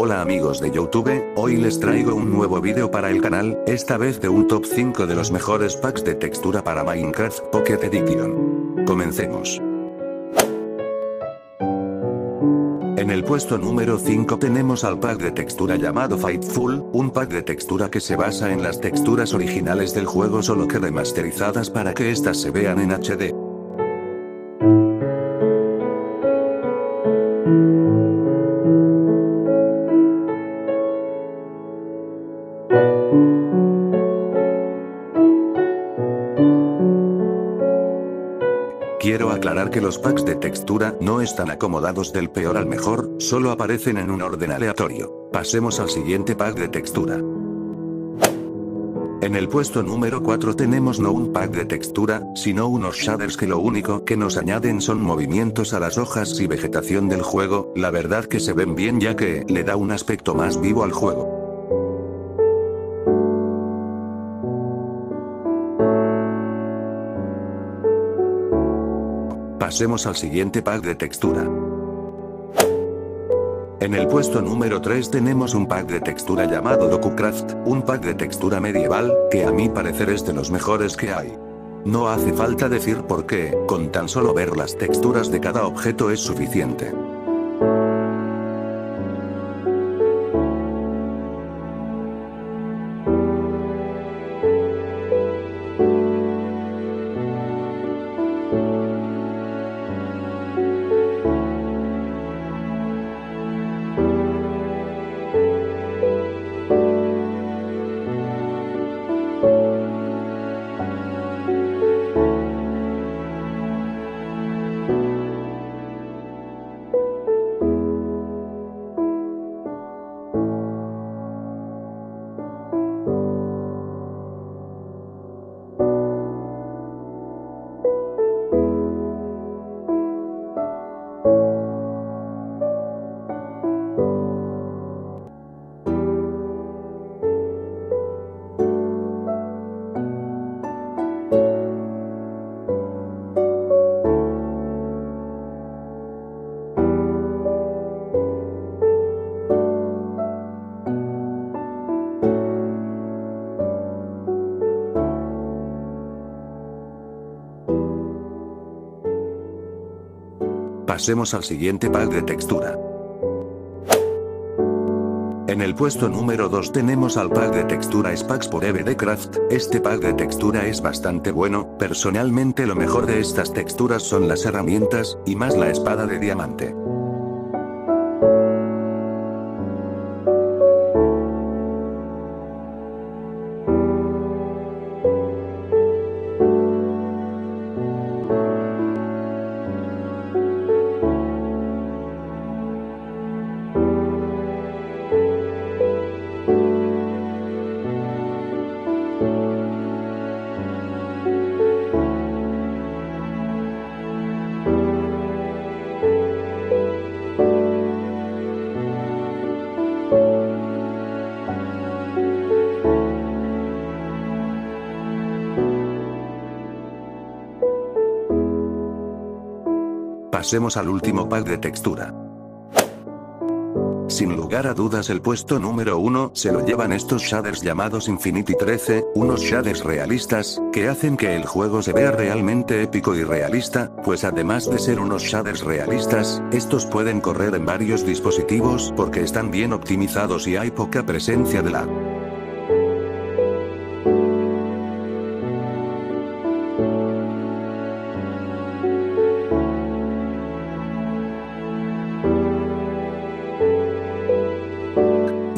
Hola amigos de Youtube, hoy les traigo un nuevo video para el canal, esta vez de un top 5 de los mejores packs de textura para Minecraft Pocket Edition. Comencemos. En el puesto número 5 tenemos al pack de textura llamado Fightful, un pack de textura que se basa en las texturas originales del juego solo que remasterizadas para que éstas se vean en HD. Quiero aclarar que los packs de textura no están acomodados del peor al mejor, solo aparecen en un orden aleatorio. Pasemos al siguiente pack de textura. En el puesto número 4 tenemos no un pack de textura, sino unos shaders que lo único que nos añaden son movimientos a las hojas y vegetación del juego, la verdad que se ven bien ya que le da un aspecto más vivo al juego. Pasemos al siguiente pack de textura. En el puesto número 3 tenemos un pack de textura llamado DokuCraft, un pack de textura medieval, que a mi parecer es de los mejores que hay. No hace falta decir por qué, con tan solo ver las texturas de cada objeto es suficiente. Pasemos al siguiente pack de textura. En el puesto número 2 tenemos al pack de textura Spax por EVDcraft, este pack de textura es bastante bueno, personalmente lo mejor de estas texturas son las herramientas, y más la espada de diamante. Pasemos al último pack de textura. Sin lugar a dudas el puesto número 1 se lo llevan estos shaders llamados Infinity 13, unos shaders realistas, que hacen que el juego se vea realmente épico y realista, pues además de ser unos shaders realistas, estos pueden correr en varios dispositivos porque están bien optimizados y hay poca presencia de lag.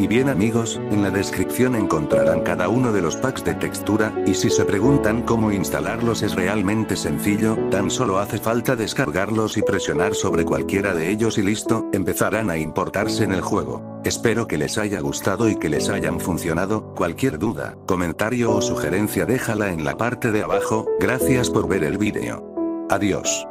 Y bien amigos, en la descripción encontrarán cada uno de los packs de textura, y si se preguntan cómo instalarlos es realmente sencillo, tan solo hace falta descargarlos y presionar sobre cualquiera de ellos y listo, empezarán a importarse en el juego. Espero que les haya gustado y que les hayan funcionado, cualquier duda, comentario o sugerencia déjala en la parte de abajo, gracias por ver el vídeo. Adiós.